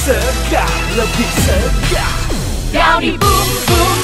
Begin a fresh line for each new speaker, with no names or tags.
segar, lebih segar
Downy boom boom.